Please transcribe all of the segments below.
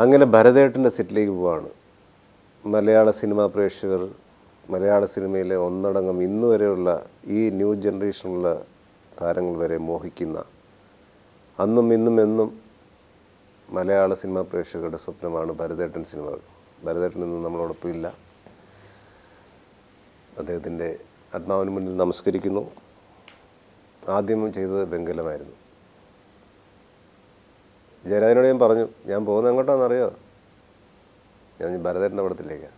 അങ്ങനെ ഭരതേട്ടന്റെ സെറ്റിലേക്ക് പോവാണ്. മലയാള സിനിമാ പ്രേക്ഷകർ മലയാള സിനിമയിലെ ഒന്നടങ്കം ഇന്ന് വരെയുള്ള ഈ ന്യൂ ജനറേഷനിലുള്ള താരങ്ങൾ വരെ മോഹിക്കുന്ന അന്നും ഇന്നും എന്നും മലയാള സിനിമാ പ്രേക്ഷകരുടെ സ്വപ്നമാണ് ഭരതേട്ടൻ സിനിമകൾ. ഭരതേട്ടൻ ഇന്ന് നമ്മളോടൊപ്പം ഇല്ല. അദ്ദേഹത്തിന്റെ ആത്മാവിന് മുന്നിൽ നമസ്കരിക്കുന്നു. ആദ്യം ചെയ്തത് വെങ്കലമായിരുന്നു. ജയരാജനോട് ഞാൻ പറഞ്ഞു ഞാൻ പോകുന്നത് എങ്ങോട്ടാണെന്നറിയോ ഞാൻ ഭരതേട്ടന്റെ പടത്തിലേക്കാണ്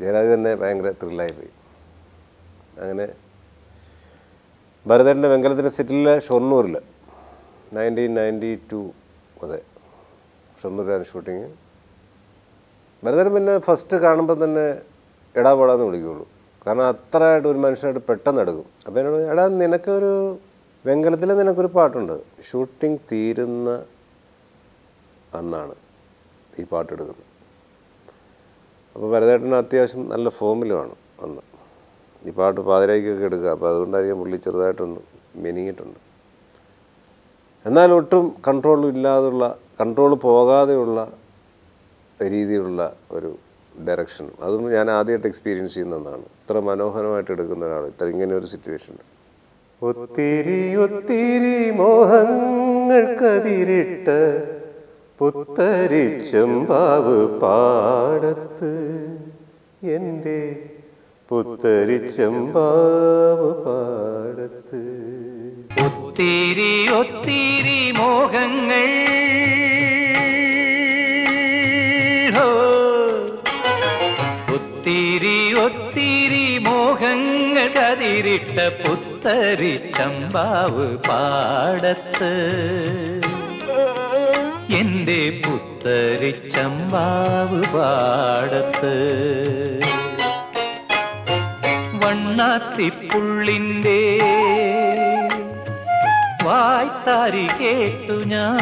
ജയരാജ് തന്നെ ഭയങ്കര ത്രില്ലായിപ്പോയി അങ്ങനെ ഭരതേട്ടന്റെ വെങ്കലത്തിന്റെ സെറ്റിലെ ഷൊർണൂരിൽ നയന്റീൻ നയന്റി ടു അതെ ഷൊർണൂരാണ് ഷൂട്ടിങ് ഭരതേട്ടൻ പിന്നെ ഫസ്റ്റ് കാണുമ്പോൾ തന്നെ എടാ പോടാന്ന് വിളിക്കുകയുള്ളൂ കാരണം അത്രയായിട്ട് ഒരു മനുഷ്യനായിട്ട് പെട്ടെന്ന് എടുക്കും. അപ്പോൾ എന്നോട് എടാ നിനക്കൊരു വെങ്കലത്തിൽ നിനക്കൊരു പാട്ടുണ്ട്. ഷൂട്ടിംഗ് തീരുന്ന അന്നാണ് ഈ പാട്ടെടുക്കുന്നത്. അപ്പോൾ ഭരതേട്ടന് അത്യാവശ്യം നല്ല ഫോമിലുമാണ് അന്ന്. ഈ പാട്ട് പാതിരായിക്കൊക്കെ എടുക്കുക. അപ്പോൾ അതുകൊണ്ടായിരിക്കും പുള്ളി ചെറുതായിട്ടൊന്ന് മെനിങ്ങിയിട്ടുണ്ട്. എന്നാൽ ഒട്ടും കൺട്രോൾ ഇല്ലാതുള്ള കൺട്രോൾ പോകാതെയുള്ള രീതിയിലുള്ള ഒരു ഡയറക്ഷൻ അതും ഞാൻ ആദ്യമായിട്ട് എക്സ്പീരിയൻസ് ചെയ്യുന്നതാണ് ഇത്ര മനോഹരമായിട്ട് എടുക്കുന്ന ഒരാൾ ഇത്ര ഇങ്ങനെ ഒരു സിറ്റുവേഷൻ ഒത്തിരി ഒത്തിരി മോഹങ്ങൾക്കതിരിട്ട് പുത്തരിച്ചമ്പാവ് പാടത്ത് എന്റെ പുത്തരിച്ചമ്പാവ് പാടത്ത്. ഒത്തിരി ഒത്തിരി മോഹങ്ങൾ. ഒത്തിരി ഒത്തിരി മോഹങ്ങൾ കതിരിട്ട പുത്തരി ചമ്പാവ് പാടത്ത്. എന്റെ പുത്തരി ചമ്പാവ് പാടത്ത്. വണ്ണാത്തിപ്പുള്ളിന്റെ വായ്ത്താരി കേട്ടു ഞാൻ.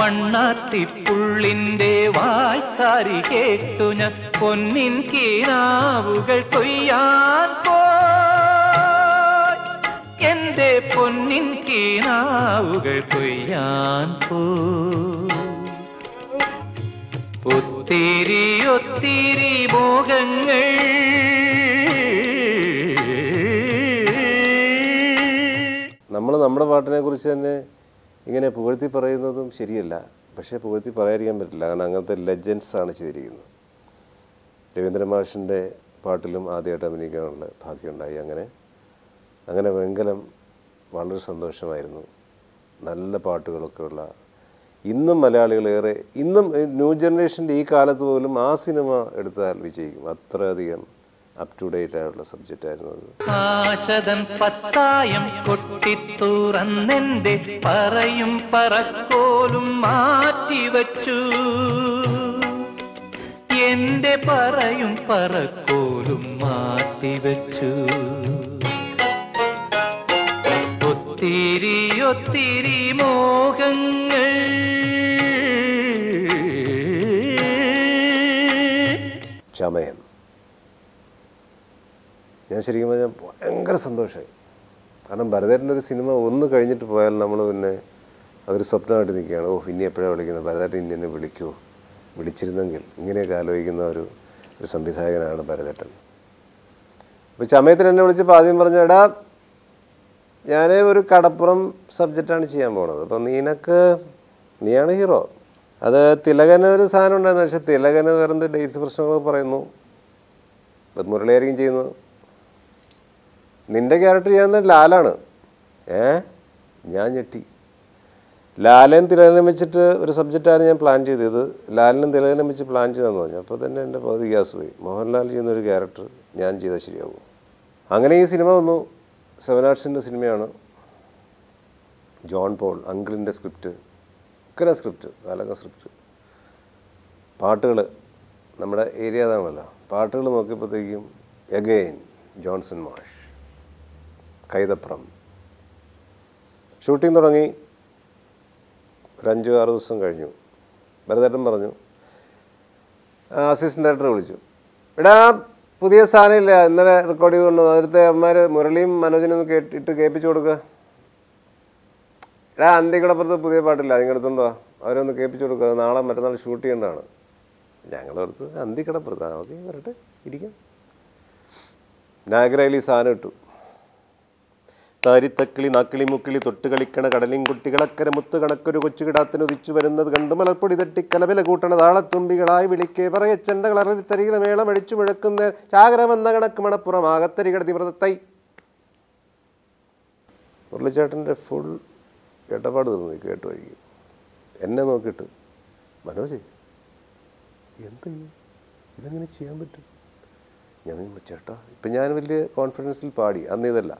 വണ്ണാത്തിപ്പുള്ളിന്റെ വായ്ത്താരി കേട്ടു ഞാൻ. പൊന്നിൻ കീനാവുകൾ കൊയ്യാൻ പോയി എന്റെ പൊന്നിൻ കീനാവുകൾ കൊയ്യാൻ പോത്തിരി ഒത്തിരി മോഹങ്ങൾ നമ്മൾ നമ്മുടെ പാട്ടിനെ കുറിച്ച് തന്നെ ഇങ്ങനെ പുകഴ്ത്തി പറയുന്നതും ശരിയല്ല. പക്ഷേ പുകഴ്ത്തി പറയാതിരിക്കാൻ പറ്റില്ല. കാരണം അങ്ങനത്തെ ലെജൻസ് ആണ് ചെയ്തിരിക്കുന്നത്. രവീന്ദ്ര മാഷിന്റെ പാട്ടിലും ആദ്യമായിട്ട് അഭിനയിക്കാനുള്ള ഭാഗ്യമുണ്ടായി അങ്ങനെ. അങ്ങനെ വെങ്കലം വളരെ സന്തോഷമായിരുന്നു. നല്ല പാട്ടുകളൊക്കെ ഉള്ള ഇന്നും മലയാളികളേറെ ഇന്നും ന്യൂ ജനറേഷന്റെ ഈ കാലത്ത് പോലും ആ സിനിമ എടുത്താൽ വിജയിക്കും. അത്രയധികം അപ് ടു ഡേറ്റ് ആയിട്ടുള്ള സബ്ജക്റ്റ് ആയിരുന്നു അത് പത്തായം കൊട്ടിത്തുറന്നെന്റെ പറയും പറക്കോലും മാറ്റി മാറ്റിവച്ചു. എന്റെ പറയും പറക്കോലും മാറ്റി മാറ്റിവച്ചു. ഒത്തിരി ഒത്തിരി മോഹങ്ങൾ. ചമയം. ഞാൻ ശരിക്കും പറഞ്ഞാൽ ഭയങ്കര സന്തോഷമായി. കാരണം ഭരതേട്ടന്റെ ഒരു സിനിമ ഒന്ന് കഴിഞ്ഞിട്ട് പോയാൽ നമ്മൾ പിന്നെ അതൊരു സ്വപ്നമായിട്ട് നിൽക്കുകയാണ്. ഓ ഇനി എപ്പോഴാണ് വിളിക്കുന്നത്? ഭരതേട്ടൻ ഇനി എന്നെ വിളിക്കുമോ വിളിച്ചിരുന്നെങ്കിൽ ഇങ്ങനെയൊക്കെ ആലോചിക്കുന്ന ഒരു ഒരു സംവിധായകനാണ് ഭരതേട്ടൻ. അപ്പോൾ ചമയത്തിന് എന്നെ വിളിച്ചപ്പോൾ ആദ്യം പറഞ്ഞ എടാ ഞാൻ ഒരു കടപ്പുറം സബ്ജക്റ്റാണ് ചെയ്യാൻ പോണത്. അപ്പം നീനക്ക് നീയാണ് ഹീറോ. അത് തിലകന് ഒരു സാധനം ഉണ്ടായിരുന്നു. പക്ഷെ തിലകന് വരുന്ന ഡേറ്റ്സ് പ്രശ്നങ്ങൾ പറയുന്നു. മുരളിയായിരിക്കും ചെയ്യുന്നത്. നിന്റെ ക്യാരക്ടർ ചെയ്യുന്നത് ലാലാണ്. ഏ? ഞാൻ ഞെട്ടി. ലാലനും തിലകനും വെച്ചിട്ട് ഒരു സബ്ജക്റ്റാണ് ഞാൻ പ്ലാൻ ചെയ്തത്. ലാലിനും തിലകനും വെച്ച് പ്ലാൻ ചെയ്തെന്ന് പറഞ്ഞു. അപ്പോൾ തന്നെ എന്റെ ഗ്യാസ് പോയി. മോഹൻലാൽ ചെയ്യുന്ന ഒരു ക്യാരക്ടർ ഞാൻ ചെയ്താൽ ശരിയാകും അങ്ങനെ ഈ സിനിമ വന്നു. സെവൻ ആർട്സിന്റെ സിനിമയാണ് ജോൺ പോൾ അങ്കിളിന്റെ സ്ക്രിപ്റ്റ് ഒക്കെ സ്ക്രിപ്റ്റ് നാലംഗ സ്ക്രിപ്റ്റ് പാട്ടുകൾ നമ്മുടെ ഏരിയ അതാണല്ലോ പാട്ടുകൾ നോക്കിയപ്പോഴത്തേക്കും എഗെയിൻ ജോൺസൺ മാഷ് കൈതപ്രം. ഷൂട്ടിംഗ് തുടങ്ങി. ഒരു അഞ്ച് ആറ് ദിവസം കഴിഞ്ഞു. ഭരതേട്ടൻ പറഞ്ഞു. അസിസ്റ്റന്റ് ഡയറക്ടറെ വിളിച്ചു. എടാ പുതിയ സാധനമില്ല. ഇന്നലെ റെക്കോർഡ് ചെയ്തുകൊണ്ട് നേരത്തെ അമ്മമാർ മുരളിയും മനോജിനും ഒന്ന് കേട്ടിട്ട് കേൾപ്പിച്ചു കൊടുക്കുക എടാ അന്തിക്കടപ്പുറത്ത് പുതിയ പാട്ടില്ല. അതിങ്ങടുത്തോണ്ട് വാ. അവരൊന്ന് കേൾപ്പിച്ചു കൊടുക്കുക നാളെ മറ്റന്നാൾ ഷൂട്ട് ചെയ്യേണ്ടതാണ്. ഞങ്ങളടുത്ത് അന്തിക്കടപ്പുറത്താണ് ഓക്കെ വരട്ടെ. ഇരിക്കാം. നാഗരയിൽ ഈ സാധനം ഇട്ടു. താരിത്തക്കിളി നാക്കിളി മുക്കിളി തൊട്ട് കളിക്കണ കടലിൻ കുട്ടികളക്കര മുത്ത് കണക്കൊരു കൊച്ചുകിടാത്തിന് ഉദിച്ചു വരുന്നത് കണ്ട് മലർപ്പൊടി തട്ടി കലവില കൂട്ടണ താളത്തുമ്പികളായി വിളിക്കേ പറയച്ചെണ്ടകൾ അററിത്തരികളെ മേളം അടിച്ചു മുഴക്കുന്ന ചാകര വന്ന കണക്ക് മണപ്പുറം ആകത്തരികട തിമൃതത്തൈ മുരളിച്ചേട്ടന്റെ ഫുൾ ഇടപാട് തീർന്നു. കേട്ടു വഴിക്ക് എന്നെ നോക്കിയിട്ട് മനോജ് എന്ത് ഇതെങ്ങനെ ചെയ്യാൻ പറ്റും? ഞാൻ ചേട്ടാ ഇപ്പം ഞാൻ വലിയ കോൺഫിഡൻസിൽ പാടി. അന്ന് ഇതല്ല.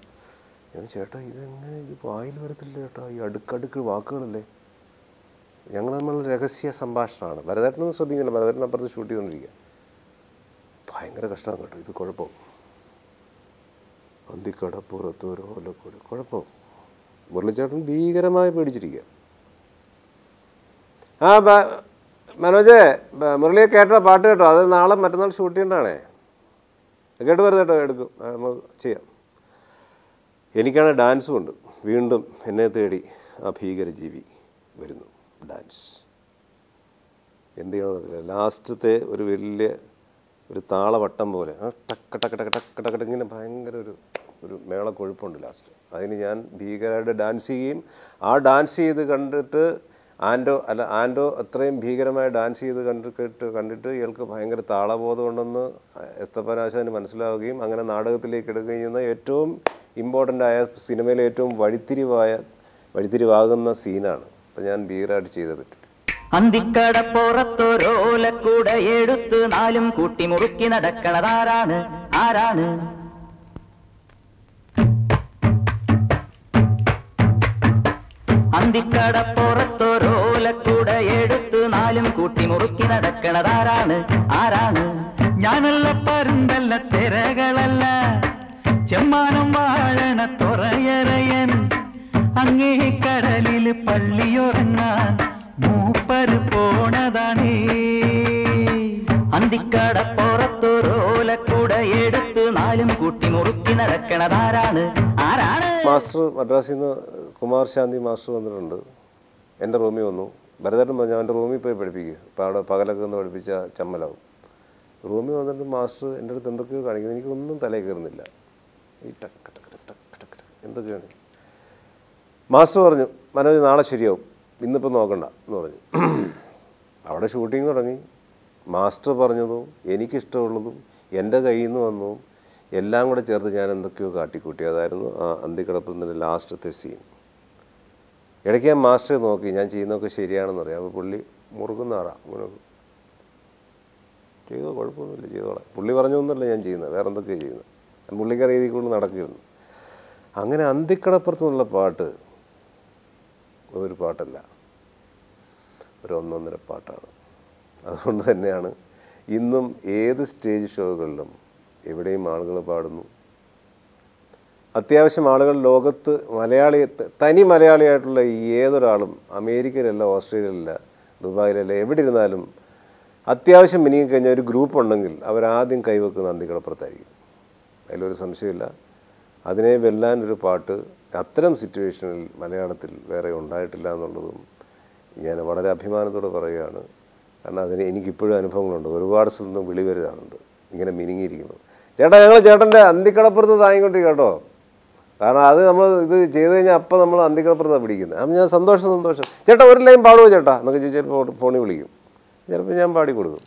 ഞാൻ ചേട്ടാ ഇതെങ്ങനെ ഇത് വായിൽ വരത്തില്ല ചേട്ടാ? ഈ അടുക്കടുക്ക് വാക്കുകളല്ലേ? ഞങ്ങൾ തമ്മിലുള്ള രഹസ്യ സംഭാഷണമാണ്. ഭരതേട്ടനൊന്നും ശ്രദ്ധിക്കുന്നില്ല. ഭരതേട്ടൻ അപ്പുറത്ത് ഷൂട്ട് ചെയ്തുകൊണ്ടിരിക്കുക. ഭയങ്കര കഷ്ടമാണ് കേട്ടോ. ഇത് കുഴപ്പം. അന്തിക്കടപ്പുറത്തോരോലക്കൂടെ കുഴപ്പം. മുരളിച്ചേട്ടൻ ഭീകരമായി പേടിച്ചിരിക്കുക. ആ മനോജേ മുരളിയെ കേട്ടോ പാട്ട് കേട്ടോ. അത് നാളെ മറ്റന്നാൾ ഷൂട്ട് ചെയ്യേണ്ടതാണേ. കേട്ട് വരുന്നേട്ടോ എടുക്കും. നമുക്ക് ചെയ്യാം. എനിക്കാണ് ഡാൻസും ഉണ്ട്. വീണ്ടും എന്നെ തേടി ആ ഭീകരജീവി വരുന്നു. ഡാൻസ്. എന്ത് ചെയ്യണമെന്നില്ല ലാസ്റ്റത്തെ ഒരു വലിയ ഒരു താളവട്ടം പോലെ ടക്ക ടക്ക് ടക്ക് ടക്ക് ടക്ക് ടക്ക് ടക്ക് ഇങ്ങനെ ഭയങ്കര ഒരു ഒരു മേളക്കൊഴുപ്പുണ്ട് ലാസ്റ്റ്. അതിന് ഞാൻ ഭീകരമായിട്ട് ഡാൻസ് ചെയ്യുകയും ആ ഡാൻസ് ചെയ്ത് കണ്ടിട്ട് ആൻഡോ അല്ല ആൻഡോ അത്രയും ഭീകരമായി ഡാൻസ് ചെയ്ത് കണ്ടിട്ട് കണ്ടിട്ട് ഇയാൾക്ക് ഭയങ്കര താളബോധം ഉണ്ടെന്ന് എസ്തപ്പനാശാന് മനസ്സിലാവുകയും അങ്ങനെ നാടകത്തിലേക്ക് എടുക്കുകയും ചെയ്യുന്ന ഏറ്റവും ഇമ്പോർട്ടന്റ് ആയ സിനിമയിലെ ഏറ്റവും വഴിത്തിരിവായ വഴിത്തിരിവാകുന്ന സീനാണ്. അപ്പം ഞാൻ ഭീകരമായിട്ട് ചെയ്തേ പറ്റും. അന്തിക്കടപ്പുറത്തൊരോലക്കൂടെ എടുത്ത് നാലും കൂട്ടി മുറുക്കി നടക്കണതാരാണ് ആരാണ്? അന്തിക്കടപ്പുറത്തൊരോലക്കൂടെ എടുത്ത് നാലും കൂട്ടി മുറുക്കി നടക്കണതാരാണ് ആരാണ്? ഞാനല്ല പരുന്തല്ല തിരകളല്ല. ചെമ്മാനം വാഴണ തുറയറയൻ അങ്ങേ കടലിൽ പള്ളിയുറങ്ങാൻ മൂപ്പര് പോണതാണേ. അന്തിക്കടപ്പുറത്തൊരോലക്കൂടെ എടുത്ത് നാലും കൂട്ടി മുറുക്കി നടക്കണതാരാണ് ആരാണ്? മാസ്റ്റർ മദ്രാസിൽ കുമാർ ശാന്തി മാസ്റ്റർ വന്നിട്ടുണ്ട്. എന്റെ റൂമിൽ വന്നു. ഭരതേട്ടൻ പറഞ്ഞു അവന്റെ റൂമിൽ പോയി പഠിപ്പിക്കുക അപ്പോൾ അവിടെ പകലൊക്കെ ഒന്ന് പഠിപ്പിച്ച ചമ്മലാവും. റൂമിൽ വന്നിട്ട് മാസ്റ്റർ എന്റെ അടുത്ത് എന്തൊക്കെയോ കാണിക്കുന്നത് എനിക്കൊന്നും തലയിൽ കയറുന്നില്ല. ഈ ടക്ക് ടക്ക് ടക്ക് ടക്ക് ടക്ക് എന്തൊക്കെയാണ്? മാസ്റ്റർ പറഞ്ഞു മനോജ് നാളെ ശരിയാവും. ഇന്നിപ്പോൾ നോക്കണ്ട എന്ന് പറഞ്ഞു. അവിടെ ഷൂട്ടിംഗ് തുടങ്ങി. മാസ്റ്റർ പറഞ്ഞതും എനിക്കിഷ്ടമുള്ളതും എന്റെ കയ്യിൽ നിന്ന് വന്നതും എല്ലാം കൂടെ ചേർത്ത് ഞാൻ എന്തൊക്കെയോ കാട്ടിക്കൂട്ടി. അതായിരുന്നു ആ അന്തിക്കിടപ്പുന്നതിന്റെ ലാസ്റ്റത്തെ സീൻ ഇടയ്ക്ക് ഞാൻ മാസ്റ്റർ നോക്കി ഞാൻ ചെയ്യുന്നതൊക്കെ ശരിയാണെന്ന് അറിയാം അപ്പോൾ പുള്ളി മുറുകുന്ന ആറാ മുറുകും ചെയ്തോ കുഴപ്പമൊന്നുമില്ല ചെയ്തോളാം. പുള്ളി പറഞ്ഞൊന്നുമല്ല ഞാൻ ചെയ്യുന്നത് വേറെ എന്തൊക്കെയാണ് ചെയ്യുന്നത്. പുള്ളിക്കാർ രീതിയിൽ കൊണ്ട് നടക്കുകയായിരുന്നു അങ്ങനെ അന്തിക്കടപ്പുറത്ത് നിന്നുള്ള പാട്ട് ഒരു പാട്ടല്ല. ഒരു ഒന്നൊന്നര പാട്ടാണ്. അതുകൊണ്ട് തന്നെയാണ് ഇന്നും ഏത് സ്റ്റേജ് ഷോകളിലും എവിടെയും ആളുകൾ പാടുന്നു. അത്യാവശ്യം ആളുകൾ ലോകത്ത് മലയാളി തനി മലയാളിയായിട്ടുള്ള ഏതൊരാളും അമേരിക്കയിലല്ല ഓസ്ട്രേലിയയിലല്ല ദുബായിലല്ല എവിടെ ഇരുന്നാലും അത്യാവശ്യം മിനിങ്ങി കഴിഞ്ഞാൽ ഒരു ഗ്രൂപ്പ് ഉണ്ടെങ്കിൽ അവരാദ്യം കൈവെക്കുന്ന നന്ദികളപ്പുറത്തായിരിക്കും അതിലൊരു സംശയമില്ല. അതിനെ വെല്ലാൻ ഒരു പാട്ട് അത്തരം സിറ്റുവേഷനിൽ മലയാളത്തിൽ വേറെ ഉണ്ടായിട്ടില്ല എന്നുള്ളതും ഞാൻ വളരെ അഭിമാനത്തോടെ പറയുകയാണ്. കാരണം അതിന് എനിക്കിപ്പോഴും അനുഭവങ്ങളുണ്ട്. ഒരുപാട് സ്ഥലത്തും വിളി വരാറുണ്ട് ഇങ്ങനെ മിനിങ്ങിയിരിക്കുന്നു ചേട്ടാ ഞങ്ങൾ ചേട്ടന്റെ അന്തിക്കടപ്പുറത്ത് താങ്ങിക്കൊണ്ടിരിക്കും കേട്ടോ. കാരണം അത് നമ്മൾ ഇത് ചെയ്ത് കഴിഞ്ഞാൽ അപ്പം നമ്മൾ അന്തിക്കടപ്പുറത്താണ് പിടിക്കുന്നത്. അപ്പം ഞാൻ സന്തോഷം സന്തോഷം. ചേട്ടാ ഒരു ലൈൻ പാടുമോ ചേട്ടാ? എന്നൊക്കെ ചോദിച്ചാൽ ഫോണിൽ വിളിക്കും. ചിലപ്പോൾ ഞാൻ പാടി കൊടുക്കും.